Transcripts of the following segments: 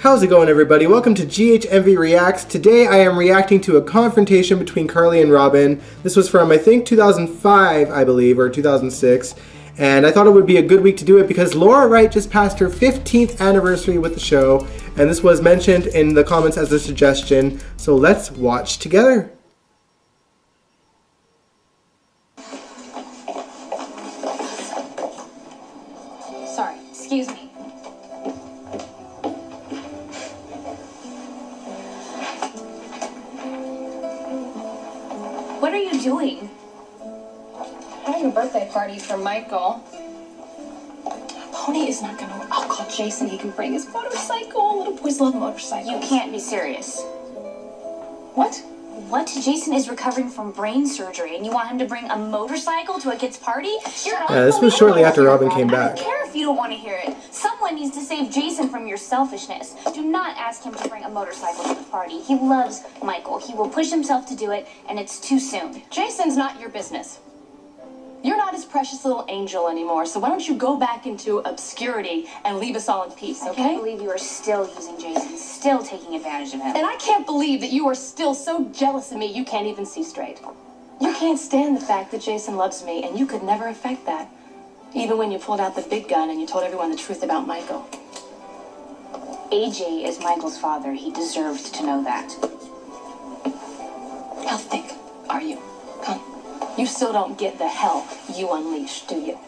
How's it going, everybody? Welcome to GH Envy Reacts. Today I am reacting to a confrontation between Carly and Robin. This was from, I think, 2005, I believe, or 2006. And I thought it would be a good week to do it because Laura Wright just passed her 15th anniversary with the show. And this was mentioned in the comments as a suggestion. So let's watch together. What are you doing? Having a birthday party for Michael. Pony is not gonna. I'll call Jason. He can bring his motorcycle. Little boys love motorcycles. You can't be serious. What? What? Jason is recovering from brain surgery and you want him to bring a motorcycle to a kid's party? You're Yeah, this was shortly after Robin came back. I don't care if you don't want to hear it. Someone needs to save Jason from your selfishness. Do not ask him to bring a motorcycle to the party. He loves Michael. He will push himself to do it, and it's too soon. Jason's not your business. You're not his precious little angel anymore, so why don't you go back into obscurity and leave us all in peace, okay? I can't believe you are still using Jason, still taking advantage of him. And I can't believe that you are still so jealous of me you can't even see straight. You can't stand the fact that Jason loves me, and you could never affect that. Even when you pulled out the big gun and you told everyone the truth about Michael. AJ is Michael's father. He deserved to know that. How thick are you? Huh? You still don't get the hell you unleashed, do you?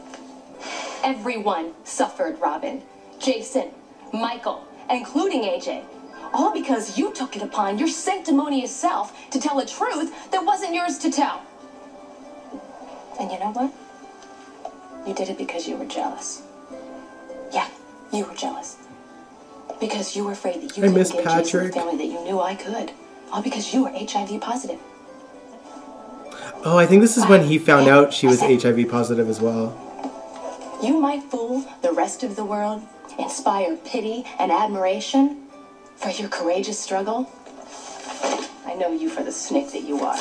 Everyone suffered, Robin. Jason, Michael, including AJ. All because you took it upon your sanctimonious self to tell a truth that wasn't yours to tell. And you know what? You did it because you were jealous. Yeah, you were jealous. Because you were afraid that you I couldn't miss give Patrick. family that you knew I could. All because you were HIV positive. Oh, I think this is when he found out she was HIV positive as well. You might fool the rest of the world, inspire pity and admiration for your courageous struggle. I know you for the snake that you are.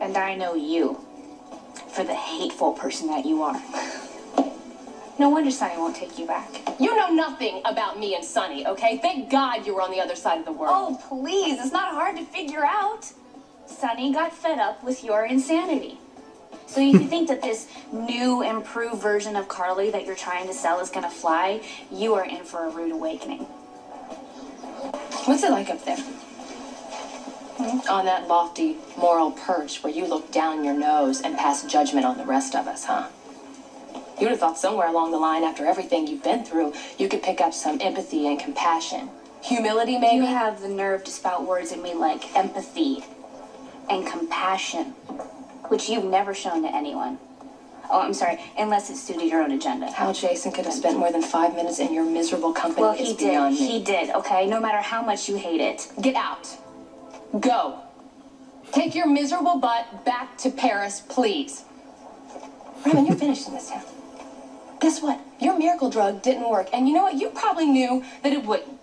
And I know you for the hateful person that you are. No wonder Sonny won't take you back. You know nothing about me and Sonny, okay? Thank God you were on the other side of the world. Oh, please, it's not hard to figure out. Sonny got fed up with your insanity. So if you think that this new, improved version of Carly that you're trying to sell is gonna fly, you are in for a rude awakening. What's it like up there? Hmm? On that lofty moral perch where you look down your nose and pass judgment on the rest of us, huh? You would have thought somewhere along the line, after everything you've been through, you could pick up some empathy and compassion. Humility, maybe? You have the nerve to spout words at me like empathy and compassion, which you've never shown to anyone. Oh, I'm sorry, unless it suited your own agenda. How Jason could have spent more than five minutes in your miserable company Well, is he did. beyond me. He did, okay? No matter how much you hate it. Get out. Go. Take your miserable butt back to Paris, please. Raymond, you're finished in this town. Guess what? Your miracle drug didn't work. And you know what? You probably knew that it wouldn't.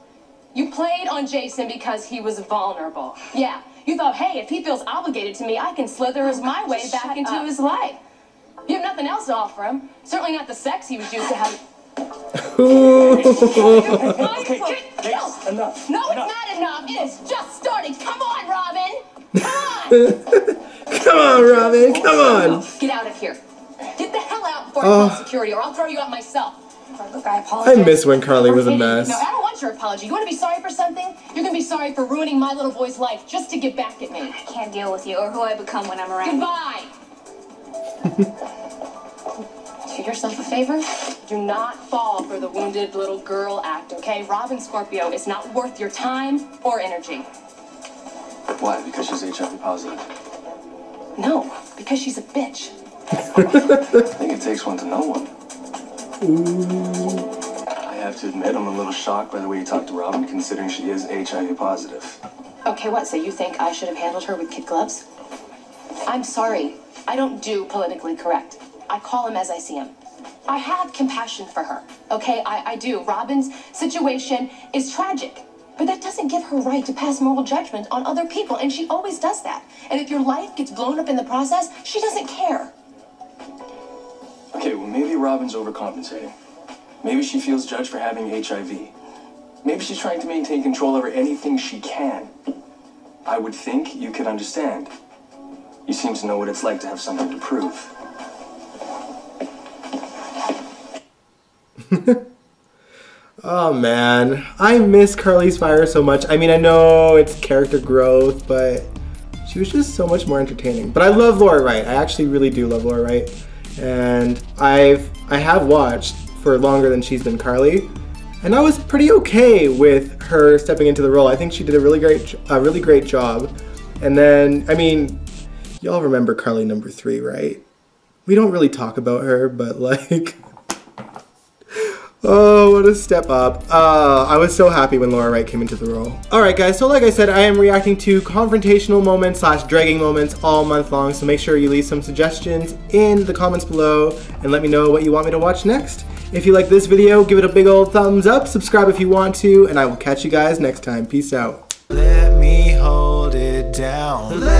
You played on Jason because he was vulnerable. Yeah. You thought, hey, if he feels obligated to me, I can slither his my way back into up. his life. You have nothing else to offer him. Certainly not the sex he was used to having. Okay, hey, No. enough. No, it's not enough. It has just started. Come on, Robin. Come on. Come on, Robin, come on! Get out of here. Get the hell out before I Oh. call security, or I'll throw you out myself. Look, I apologize. I apologize. miss when Carly was a mess. No, I don't want your apology. You want to be sorry for something? You're gonna be sorry for ruining my little boy's life just to get back at me. I can't deal with you or who I become when I'm around. Goodbye. Do yourself a favor. Do not fall for the wounded little girl act, okay? Robin Scorpio is not worth your time or energy. Why? Because she's HIV positive. No, because she's a bitch. I think it takes one to know one. I have to admit, I'm a little shocked by the way you talked to Robin, considering she is HIV positive. Okay, what? So you think I should have handled her with kid gloves? I'm sorry. I don't do politically correct. I call him as I see him. I have compassion for her. Okay, I, I do. Robin's situation is tragic. But that doesn't give her right to pass moral judgment on other people, and she always does that. And if your life gets blown up in the process, she doesn't care. Okay, well, maybe Robin's overcompensating. Maybe she feels judged for having HIV. Maybe she's trying to maintain control over anything she can. I would think you could understand. You seem to know what it's like to have something to prove. Oh man, I miss Carly's Fire so much. I mean, I know it's character growth, but she was just so much more entertaining. But I love Laura Wright. I actually really do love Laura Wright, and I've I have watched for longer than she's been Carly, and I was pretty okay with her stepping into the role. I think she did a really great a really great job. And then, I mean, y'all remember Carly number three, right? We don't really talk about her, but like. Oh, what a step up. Uh, I was so happy when Laura Wright came into the role. Alright guys, so like I said, I am reacting to confrontational moments slash dragging moments all month long, so make sure you leave some suggestions in the comments below and let me know what you want me to watch next. If you like this video, give it a big old thumbs up, subscribe if you want to, and I will catch you guys next time. Peace out. Let me hold it down. Let